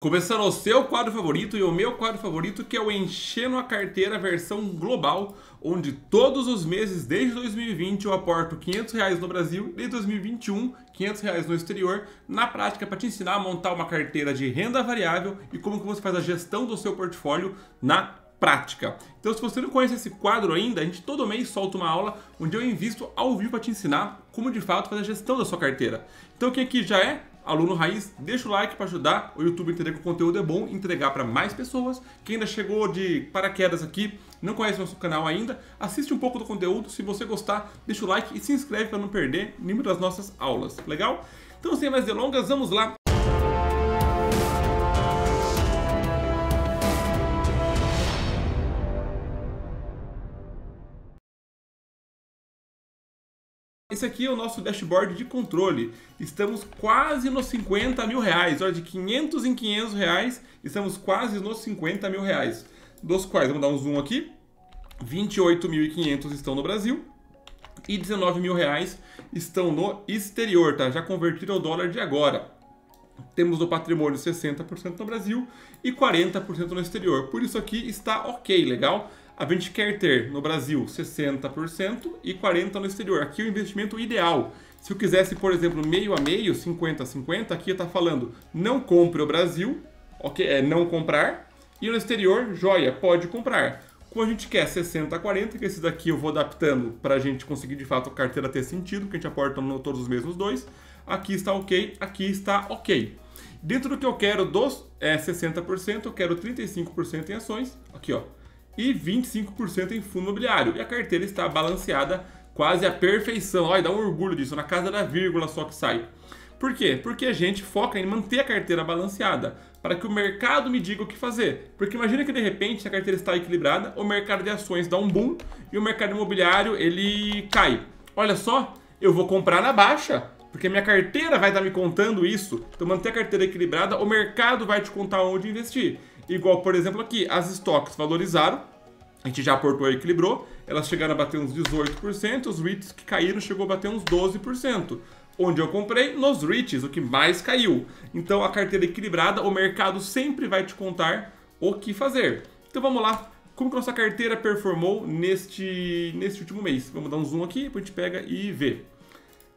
Começando o seu quadro favorito e o meu quadro favorito, que é o Enchendo a Carteira versão global, onde todos os meses desde 2020 eu aporto 500 reais no Brasil e 2021 500 reais no exterior, na prática para te ensinar a montar uma carteira de renda variável e como que você faz a gestão do seu portfólio na prática. Então, se você não conhece esse quadro ainda, a gente todo mês solta uma aula onde eu invisto ao vivo para te ensinar como de fato fazer a gestão da sua carteira. Então, quem aqui já é aluno raiz, deixa o like para ajudar o YouTube a entender que o conteúdo é bom, entregar para mais pessoas. Quem ainda chegou de paraquedas aqui, não conhece nosso canal ainda, assiste um pouco do conteúdo. Se você gostar, deixa o like e se inscreve para não perder nenhuma das nossas aulas. Legal? Então, sem mais delongas, vamos lá Esse aqui é o nosso dashboard de controle. Estamos quase nos 50 mil reais. Olha, de 500 em 500 reais, estamos quase nos 50 mil reais. Dos quais, vamos dar um zoom aqui, 28.500 estão no Brasil e 19 mil reais estão no exterior, tá? Já convertido ao dólar de agora. Temos no patrimônio 60% no Brasil e 40% no exterior. Por isso aqui está ok, legal? A gente quer ter no Brasil 60% e 40% no exterior. Aqui é o investimento ideal. Se eu quisesse, por exemplo, meio a meio, 50 a 50, aqui está falando não compre o Brasil, ok? É não comprar. E no exterior, joia, pode comprar. Como a gente quer 60 a 40, que esse daqui eu vou adaptando para a gente conseguir de fato a carteira ter sentido, porque a gente aporta no, todos os mesmos dois. Aqui está ok, aqui está ok. Dentro do que eu quero dos é, 60%, eu quero 35% em ações. Aqui, ó e 25% em fundo imobiliário. E a carteira está balanceada quase à perfeição. Olha, dá um orgulho disso, na casa da vírgula só que sai. Por quê? Porque a gente foca em manter a carteira balanceada, para que o mercado me diga o que fazer. Porque imagina que de repente a carteira está equilibrada, o mercado de ações dá um boom e o mercado imobiliário ele cai. Olha só, eu vou comprar na baixa, porque minha carteira vai estar me contando isso. Então manter a carteira equilibrada, o mercado vai te contar onde investir. Igual, por exemplo, aqui, as estoques valorizaram, a gente já aportou e equilibrou, elas chegaram a bater uns 18%, os REITs que caíram chegou a bater uns 12%. Onde eu comprei? Nos REITs, o que mais caiu. Então, a carteira equilibrada, o mercado sempre vai te contar o que fazer. Então, vamos lá. Como que nossa carteira performou neste, neste último mês? Vamos dar um zoom aqui, depois a gente pega e vê.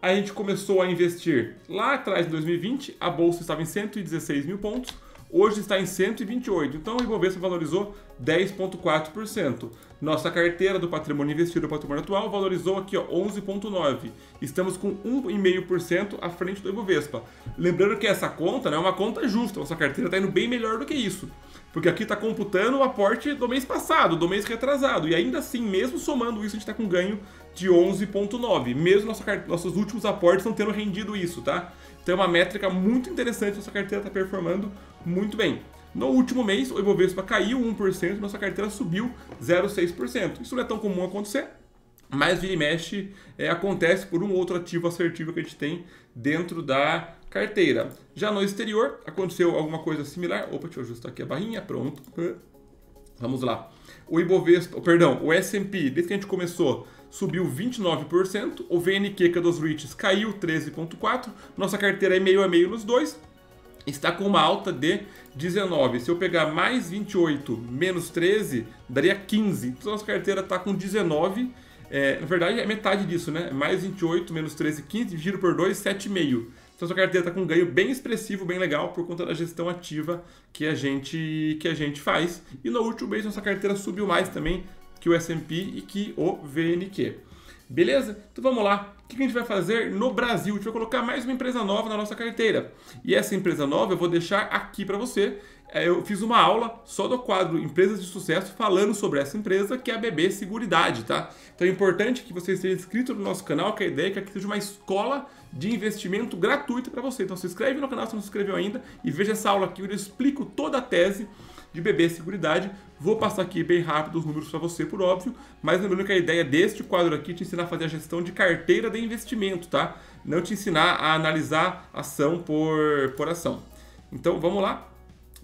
A gente começou a investir lá atrás, em 2020, a bolsa estava em 116 mil pontos, hoje está em 128. Então o Ibovespa valorizou 10,4%. Nossa carteira do patrimônio investido, o patrimônio atual, valorizou aqui 11,9%. Estamos com 1,5% à frente do Ibovespa. Lembrando que essa conta não é uma conta justa, nossa carteira está indo bem melhor do que isso. Porque aqui está computando o aporte do mês passado, do mês retrasado. E ainda assim, mesmo somando isso, a gente está com ganho de 11,9%. Mesmo nossa, nossos últimos aportes estão tendo rendido isso, tá? Então é uma métrica muito interessante, nossa carteira está performando muito bem. No último mês, o Ibovespa caiu 1%, nossa carteira subiu 0,6%. Isso não é tão comum acontecer, mas vira e mexe é, acontece por um outro ativo assertivo que a gente tem dentro da carteira. Já no exterior, aconteceu alguma coisa similar. Opa, deixa eu ajustar aqui a barrinha, pronto. Vamos lá. O Ibovespa, perdão, o S&P, desde que a gente começou, subiu 29%, o VNQ, é dos REITs, caiu 13,4%, nossa carteira é meio a meio nos dois, está com uma alta de 19. Se eu pegar mais 28 menos 13, daria 15. Então nossa carteira está com 19. É, na verdade, é metade disso, né? Mais 28 menos 13, 15, giro por 2, 7,5. Então sua carteira está com um ganho bem expressivo, bem legal, por conta da gestão ativa que a gente, que a gente faz. E no último mês nossa carteira subiu mais também, que o S&P e que o VNQ. Beleza? Então vamos lá. O que a gente vai fazer no Brasil? A gente vai colocar mais uma empresa nova na nossa carteira. E essa empresa nova eu vou deixar aqui para você. É, eu fiz uma aula só do quadro Empresas de Sucesso falando sobre essa empresa que é a BB Seguridade, tá? Então é importante que você esteja inscrito no nosso canal, que a ideia é que aqui seja uma escola de investimento gratuita para você. Então se inscreve no canal se não se inscreveu ainda e veja essa aula aqui onde eu explico toda a tese de BB Seguridade. Vou passar aqui bem rápido os números para você, por óbvio, mas lembrando que a ideia deste quadro aqui é te ensinar a fazer a gestão de carteira de investimento, tá? Não te ensinar a analisar ação por, por ação. Então vamos lá,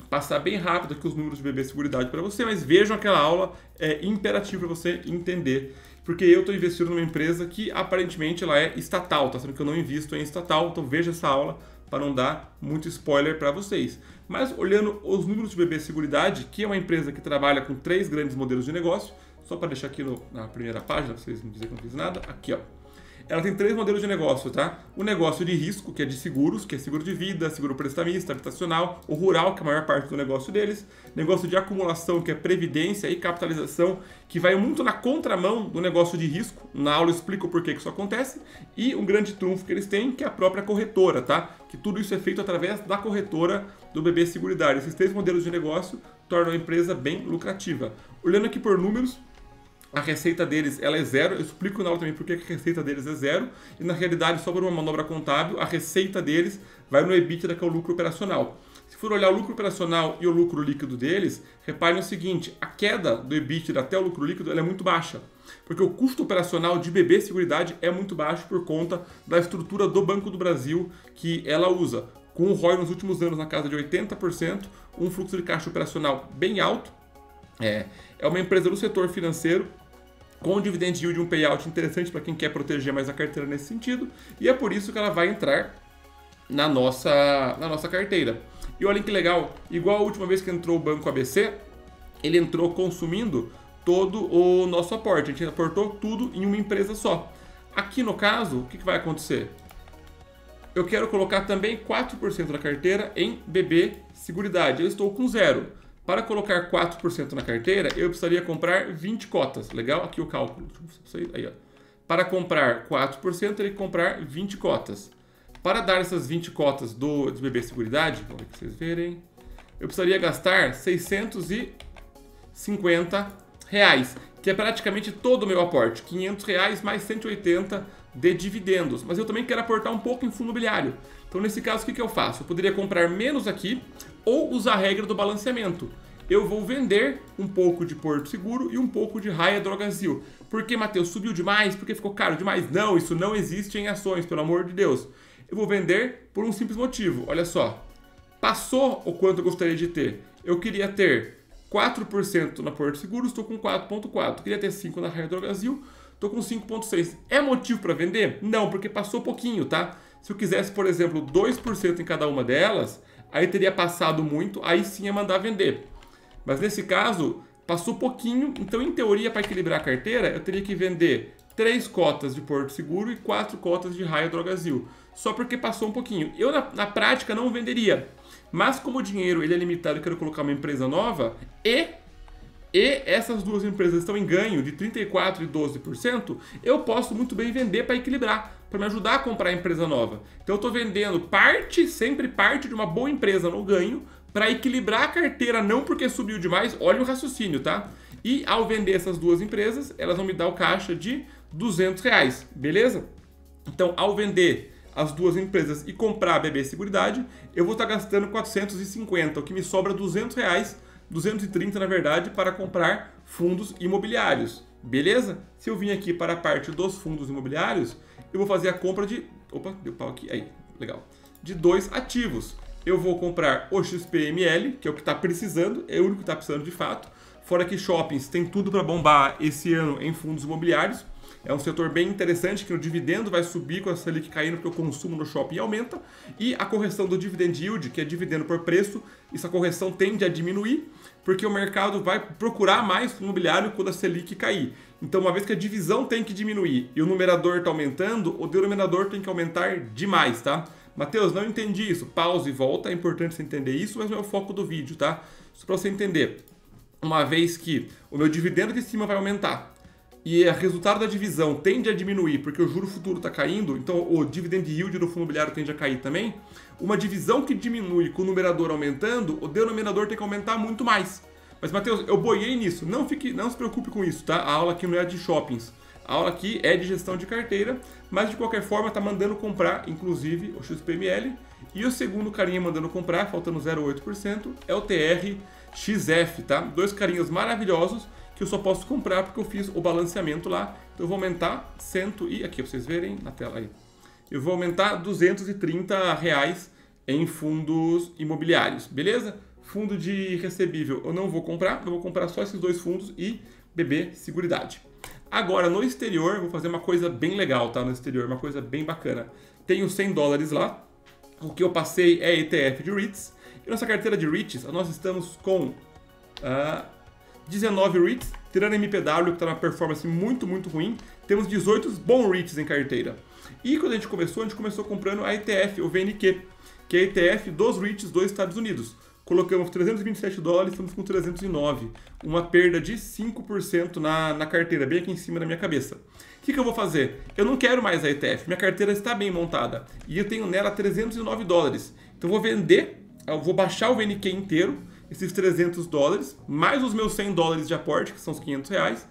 passar bem rápido aqui os números de BB Seguridade para você, mas vejam aquela aula, é imperativo para você entender porque eu estou investindo numa empresa que aparentemente ela é estatal, tá sendo que eu não invisto em estatal, então veja essa aula para não dar muito spoiler para vocês. Mas olhando os números de BB Seguridade, que é uma empresa que trabalha com três grandes modelos de negócio, só para deixar aqui no, na primeira página, vocês não dizerem que não fiz nada, aqui ó ela tem três modelos de negócio, tá? O negócio de risco, que é de seguros, que é seguro de vida, seguro prestamista, habitacional, o rural, que é a maior parte do negócio deles, negócio de acumulação, que é previdência e capitalização, que vai muito na contramão do negócio de risco. Na aula eu explico por que isso acontece, e um grande trunfo que eles têm, que é a própria corretora, tá? Que tudo isso é feito através da corretora do BB Seguridade. Esses três modelos de negócio tornam a empresa bem lucrativa. Olhando aqui por números, a receita deles ela é zero. Eu explico na aula também porque a receita deles é zero. E na realidade, só por uma manobra contábil, a receita deles vai no EBITDA, que é o lucro operacional. Se for olhar o lucro operacional e o lucro líquido deles, reparem o seguinte: a queda do EBITDA até o lucro líquido é muito baixa. Porque o custo operacional de BB Seguridade é muito baixo por conta da estrutura do Banco do Brasil que ela usa. Com o ROI nos últimos anos na casa de 80%, um fluxo de caixa operacional bem alto. É, é uma empresa do setor financeiro com um dividend yield e um payout interessante para quem quer proteger mais a carteira nesse sentido, e é por isso que ela vai entrar na nossa, na nossa carteira. E olhem que legal, igual a última vez que entrou o Banco ABC, ele entrou consumindo todo o nosso aporte, a gente aportou tudo em uma empresa só. Aqui no caso, o que, que vai acontecer? Eu quero colocar também 4% da carteira em BB Seguridade. Eu estou com zero. Para colocar 4% na carteira, eu precisaria comprar 20 cotas. Legal? Aqui o cálculo. Aí, ó. Para comprar 4%, eu teria que comprar 20 cotas. Para dar essas 20 cotas do BB Seguridade, vamos ver que vocês verem, eu precisaria gastar 650 reais, que é praticamente todo o meu aporte. 500 reais mais 180 de dividendos. Mas eu também quero aportar um pouco em fundo imobiliário. Então, nesse caso, o que, que eu faço? Eu poderia comprar menos aqui ou usar a regra do balanceamento. Eu vou vender um pouco de Porto Seguro e um pouco de Raia Drogazil. Por que, Matheus? Subiu demais? Porque ficou caro demais? Não, isso não existe em ações, pelo amor de Deus. Eu vou vender por um simples motivo. Olha só. Passou o quanto eu gostaria de ter. Eu queria ter 4% na Porto Seguro, estou com 4,4%. Queria ter 5% na Raia Drogazil, estou com 5,6%. É motivo para vender? Não, porque passou pouquinho, tá? Se eu quisesse, por exemplo, 2% em cada uma delas, aí teria passado muito, aí sim ia mandar vender. Mas nesse caso, passou pouquinho, então em teoria, para equilibrar a carteira, eu teria que vender 3 cotas de Porto Seguro e 4 cotas de Raia Drogazil. Só porque passou um pouquinho. Eu, na, na prática, não venderia. Mas como o dinheiro ele é limitado, eu quero colocar uma empresa nova e e essas duas empresas estão em ganho de 34% e 12%, eu posso muito bem vender para equilibrar, para me ajudar a comprar a empresa nova. Então eu estou vendendo parte, sempre parte de uma boa empresa no ganho, para equilibrar a carteira, não porque subiu demais, olha o raciocínio, tá? E ao vender essas duas empresas, elas vão me dar o caixa de 200 reais, beleza? Então, ao vender as duas empresas e comprar a BB Seguridade, eu vou estar gastando 450, o que me sobra 200 reais 230 na verdade, para comprar fundos imobiliários. Beleza? Se eu vim aqui para a parte dos fundos imobiliários, eu vou fazer a compra de. Opa, deu pau aqui. Aí, legal. De dois ativos. Eu vou comprar o XPML, que é o que está precisando, é o único que está precisando de fato. Fora que shoppings tem tudo para bombar esse ano em fundos imobiliários. É um setor bem interessante que o dividendo vai subir com a Selic caindo porque o consumo no shopping aumenta e a correção do dividend yield, que é dividendo por preço, essa correção tende a diminuir porque o mercado vai procurar mais fundo imobiliário quando a Selic cair. Então, uma vez que a divisão tem que diminuir e o numerador está aumentando, o denominador tem que aumentar demais, tá? Mateus, não entendi isso. Pause e volta, é importante você entender isso, mas não é o foco do vídeo, tá? Só para você entender. Uma vez que o meu dividendo de cima vai aumentar e o resultado da divisão tende a diminuir porque o juro futuro está caindo, então o dividend yield do fundo imobiliário tende a cair também, uma divisão que diminui com o numerador aumentando, o denominador tem que aumentar muito mais. Mas, Matheus, eu boiei nisso. Não, fique, não se preocupe com isso, tá? A aula aqui não é de shoppings. A aula aqui é de gestão de carteira, mas de qualquer forma está mandando comprar, inclusive, o XPML. E o segundo carinha mandando comprar, faltando 0,8%, é o TRXF, tá? Dois carinhas maravilhosos que eu só posso comprar porque eu fiz o balanceamento lá. Então eu vou aumentar 100 e aqui vocês verem na tela aí. Eu vou aumentar 230 reais em fundos imobiliários, beleza? Fundo de recebível eu não vou comprar, eu vou comprar só esses dois fundos e BB Seguridade. Agora no exterior, vou fazer uma coisa bem legal, tá? No exterior, uma coisa bem bacana. Tenho 100 dólares lá, o que eu passei é ETF de REITs. E nossa carteira de REITs, nós estamos com uh, 19 REITs, tirando a MPW, que está numa performance muito, muito ruim. Temos 18 bons REITs em carteira. E quando a gente começou, a gente começou comprando a ETF, o VNQ, que é a ETF dos REITs dos Estados Unidos. Colocamos 327 dólares, estamos com 309. Uma perda de 5% na, na carteira, bem aqui em cima da minha cabeça. O que, que eu vou fazer? Eu não quero mais a ETF, minha carteira está bem montada. E eu tenho nela 309 dólares. Então eu vou vender, eu vou baixar o VNQ inteiro, esses 300 dólares, mais os meus 100 dólares de aporte, que são os 500 reais.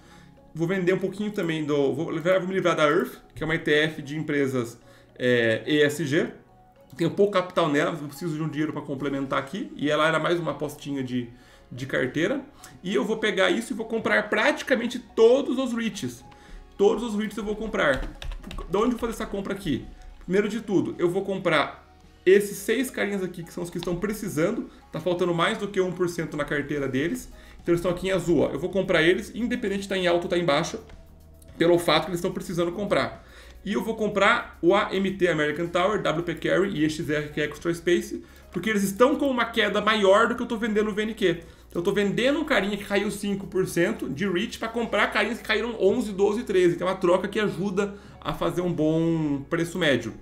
Vou vender um pouquinho também do... Vou, vou me livrar da Earth, que é uma ETF de empresas é, ESG tenho pouco capital nela, preciso de um dinheiro para complementar aqui. E ela era mais uma apostinha de, de carteira. E eu vou pegar isso e vou comprar praticamente todos os REITs. Todos os REITs eu vou comprar. De onde eu vou fazer essa compra aqui? Primeiro de tudo, eu vou comprar esses seis carinhas aqui, que são os que estão precisando. Tá faltando mais do que 1% na carteira deles. Então eles estão aqui em azul. Ó. Eu vou comprar eles, independente de tá em alto ou tá em baixa, pelo fato que eles estão precisando comprar. E eu vou comprar o AMT American Tower, WP Carry e EXR que é Extra Space, porque eles estão com uma queda maior do que eu estou vendendo no VNQ. Então eu estou vendendo um carinha que caiu 5% de reach para comprar carinhas que caíram 11, 12, 13, que é uma troca que ajuda a fazer um bom preço médio.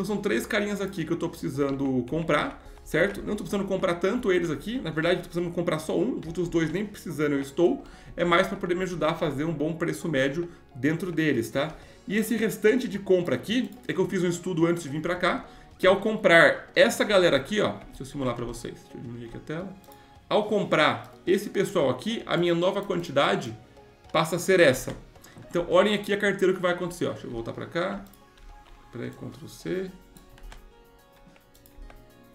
Então são três carinhas aqui que eu estou precisando comprar, certo? Não estou precisando comprar tanto eles aqui, na verdade estou precisando comprar só um, os outros dois nem precisando eu estou. É mais para poder me ajudar a fazer um bom preço médio dentro deles, tá? E esse restante de compra aqui, é que eu fiz um estudo antes de vir para cá, que ao comprar essa galera aqui, ó, deixa eu simular para vocês, deixa eu diminuir aqui a tela. Ao comprar esse pessoal aqui, a minha nova quantidade passa a ser essa. Então, olhem aqui a carteira que vai acontecer, ó. Deixa eu voltar para cá. Peraí, Ctrl C.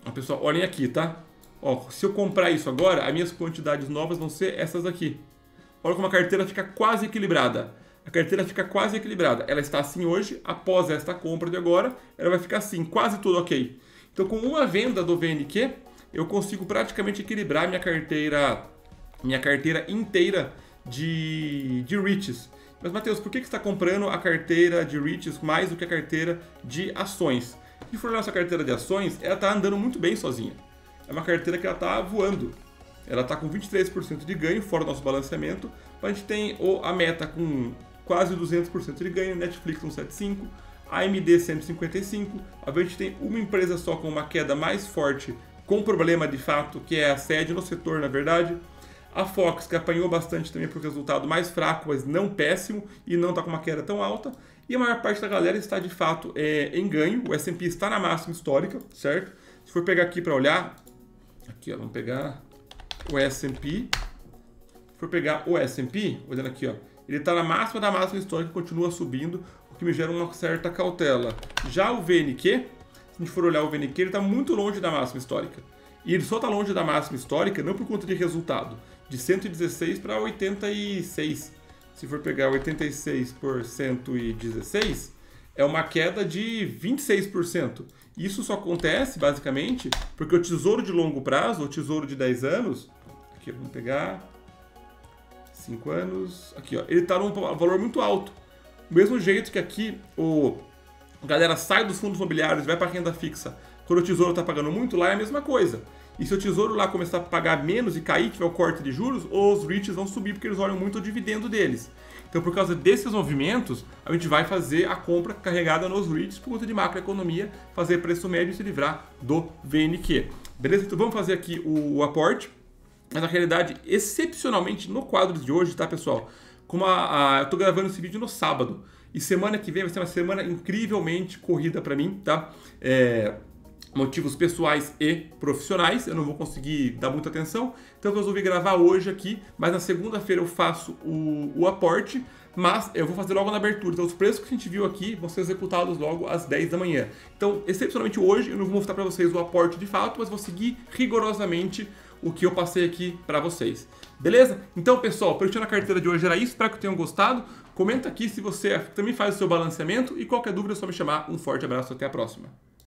Ó, pessoal, olhem aqui, tá? Ó, se eu comprar isso agora, as minhas quantidades novas vão ser essas aqui. Olha como a carteira fica quase equilibrada a carteira fica quase equilibrada. Ela está assim hoje, após esta compra de agora, ela vai ficar assim, quase tudo ok. Então, com uma venda do VNQ, eu consigo praticamente equilibrar minha carteira, minha carteira inteira de, de REITs. Mas, Matheus, por que, você está comprando a carteira de REITs mais do que a carteira de ações? Se for olhar essa carteira de ações, ela está andando muito bem sozinha. É uma carteira que ela está voando. Ela está com 23% de ganho, fora do nosso balanceamento. A gente tem a meta com quase 200% de ganho, Netflix 175, AMD 155, a gente tem uma empresa só com uma queda mais forte, com problema de fato, que é a sede no setor, na verdade. A Fox, que apanhou bastante também por resultado mais fraco, mas não péssimo, e não está com uma queda tão alta. E a maior parte da galera está de fato é, em ganho, o S&P está na máxima histórica, certo? Se for pegar aqui para olhar, aqui ó, vamos pegar o S&P, se for pegar o S&P, olhando aqui ó, ele está na máxima da máxima histórica continua subindo, o que me gera uma certa cautela. Já o VNQ, se a gente for olhar o VNQ, ele está muito longe da máxima histórica. E ele só está longe da máxima histórica não por conta de resultado, de 116 para 86. Se for pegar 86 por 116, é uma queda de 26%. Isso só acontece, basicamente, porque o tesouro de longo prazo, o tesouro de 10 anos, aqui vamos pegar 5 anos. Aqui, ó. Ele está num valor muito alto. Do mesmo jeito que aqui o a galera sai dos fundos imobiliários vai para renda fixa. Quando o tesouro está pagando muito, lá é a mesma coisa. E se o tesouro lá começar a pagar menos e cair, tiver o corte de juros, os REITs vão subir porque eles olham muito o dividendo deles. Então, por causa desses movimentos, a gente vai fazer a compra carregada nos REITs por conta de macroeconomia, fazer preço médio e se livrar do VNQ. Beleza? Então, vamos fazer aqui o, o aporte. Mas na realidade, excepcionalmente no quadro de hoje, tá, pessoal? Como a, a eu tô gravando esse vídeo no sábado. E semana que vem vai ser uma semana incrivelmente corrida para mim, tá? É, motivos pessoais e profissionais, eu não vou conseguir dar muita atenção, então eu resolvi gravar hoje aqui, mas na segunda-feira eu faço o, o, aporte, mas eu vou fazer logo na abertura, então os preços que a gente viu aqui vão ser executados logo às 10 da manhã. Então, excepcionalmente hoje, eu não vou mostrar para vocês o aporte de fato, mas vou seguir rigorosamente o que eu passei aqui para vocês. Beleza? Então, pessoal, preenchendo a carteira de hoje era isso. Espero que tenham gostado. Comenta aqui se você também faz o seu balanceamento e qualquer dúvida é só me chamar. Um forte abraço, até a próxima.